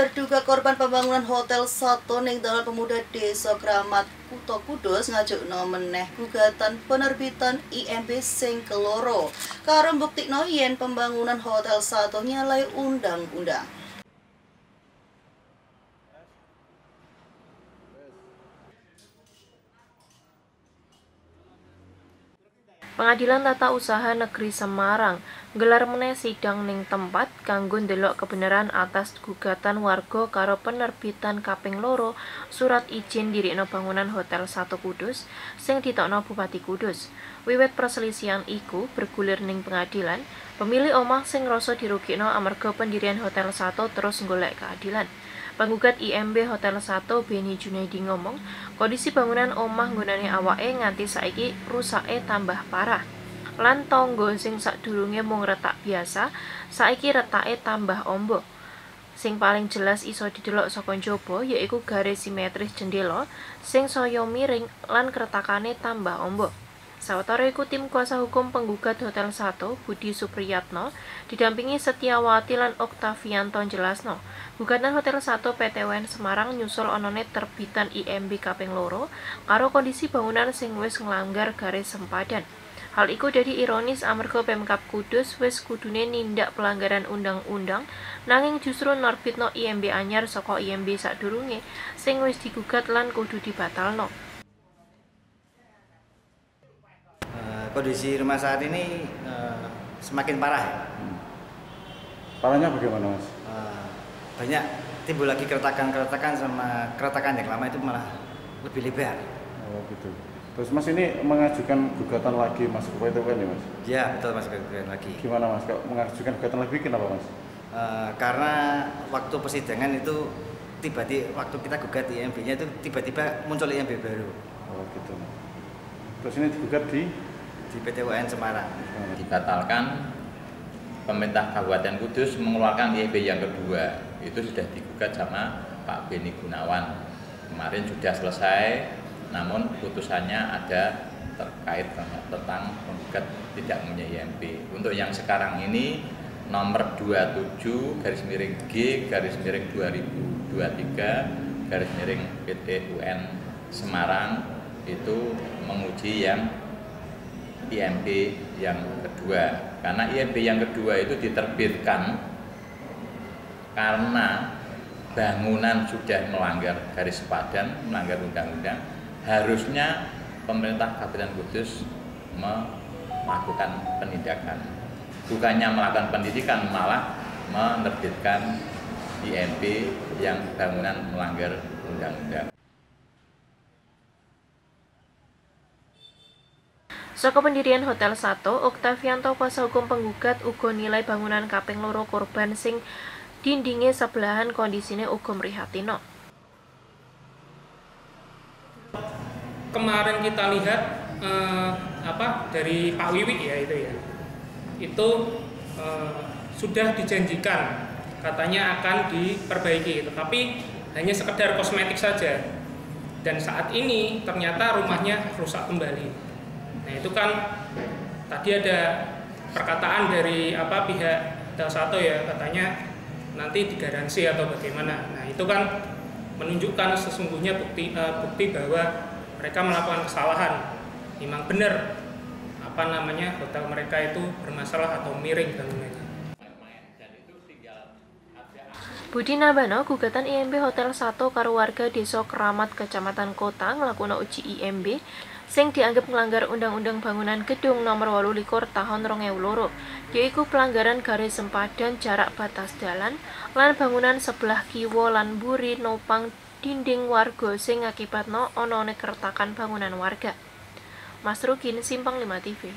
terduga korban pembangunan Hotel Sato ning dalan pemuda Desa Kramat Kuto Kudus ngajukno meneh gugatan penerbitan IMB sing keloro. Karo mbuktikno yen pembangunan Hotel Sato nyalai undang-undang. Pengadilan Tata Usaha Negeri Semarang gelar meneh sidang ning tempat kanggo ndelok kebenaran atas gugatan warga karo penerbitan kaping loro surat izin dirikno bangunan Hotel Satu Kudus sing ditokno Bupati Kudus. Wiwit perselisihan iku bergulir ning pengadilan, pemilik omah sing ngrasa dirugikno amarga pendirian Hotel Satu terus golek keadilan. Penggugat IMB Hotel 1 Beni Junaidi ngomong, kondisi bangunan omah nggunane awake nganti saiki rusake tambah parah. Lan tonggo sing sadurunge mung retak biasa, saiki retake tambah ombo. Sing paling jelas iso didelok saka njaba yaiku garis simetris jendela sing saya miring lan kretakane tambah ombo. Sawetara iku tim kuasa hukum penggugat Hotel 1 Budi Supriyatno didampingi Setiawati lan Oktavianto jelasno. Gugatan Hotel 1 PTWN Semarang nyusul onone terbitan IMB kaping loro karo kondisi bangunan sing wis nglanggar garis sempadan. Hal iku jadi ironis amarga Pemkap Kudus wis kudune nindak pelanggaran undang-undang nanging justru norbitno IMB anyar saka IMB sadurunge sing wis digugat lan kudu dibatalno. Kondisi rumah saat ini uh, semakin parah. Hmm. Parahnya bagaimana mas? Uh, banyak timbul lagi keretakan-keretakan sama keretakan yang lama itu malah lebih lebar. Oh gitu. Terus mas ini mengajukan gugatan lagi mas ke kan ya mas? Iya betul mas gugatan lagi. Gimana mas? Kalau mengajukan gugatan lagi kenapa mas? Uh, karena waktu persidangan itu tiba-tiba waktu kita gugat IMB-nya itu tiba-tiba muncul IMB baru. Oh gitu. Terus ini digugat di di PT UN Semarang. Dibatalkan pemerintah Kabupaten Kudus mengeluarkan IEB yang kedua. Itu sudah digugat sama Pak Beni Gunawan. Kemarin sudah selesai, namun putusannya ada terkait tentang penggugat tidak punya IMB. Untuk yang sekarang ini nomor 27 garis miring G garis miring 2023 garis miring PT UN Semarang itu menguji yang IMB yang kedua karena IMB yang kedua itu diterbitkan karena bangunan sudah melanggar garis sepadan, melanggar undang-undang, harusnya pemerintah Kabupaten Kudus melakukan penindakan. Bukannya melakukan pendidikan, malah menerbitkan IMB yang bangunan melanggar undang-undang. Saka pendirian Hotel Sato, Oktavianto kuasa hukum penggugat uga nilai bangunan kaping loro korban sing dindinge sebelahan kondisine uga mrihatino. Kemarin kita lihat eh, apa dari Pak Wiwi ya itu ya. Itu eh, sudah dijanjikan katanya akan diperbaiki, tetapi hanya sekedar kosmetik saja. Dan saat ini ternyata rumahnya rusak kembali. Nah itu kan tadi ada perkataan dari apa pihak satu ya katanya nanti digaransi atau bagaimana. Nah itu kan menunjukkan sesungguhnya bukti uh, bukti bahwa mereka melakukan kesalahan. Memang benar apa namanya hotel mereka itu bermasalah atau miring bangunannya. Budi Nabano gugatan IMB Hotel 1 karo warga Desa Keramat Kecamatan Kota ngelakukan uji IMB sing dianggap melanggar Undang-Undang Bangunan Gedung Nomor 28 Tahun 2002 yaitu pelanggaran garis sempadan jarak batas jalan lan bangunan sebelah kiwa lan buri nopang dinding warga sing akibatno ana keretakan bangunan warga. Mas Rukin Simpang 5 TV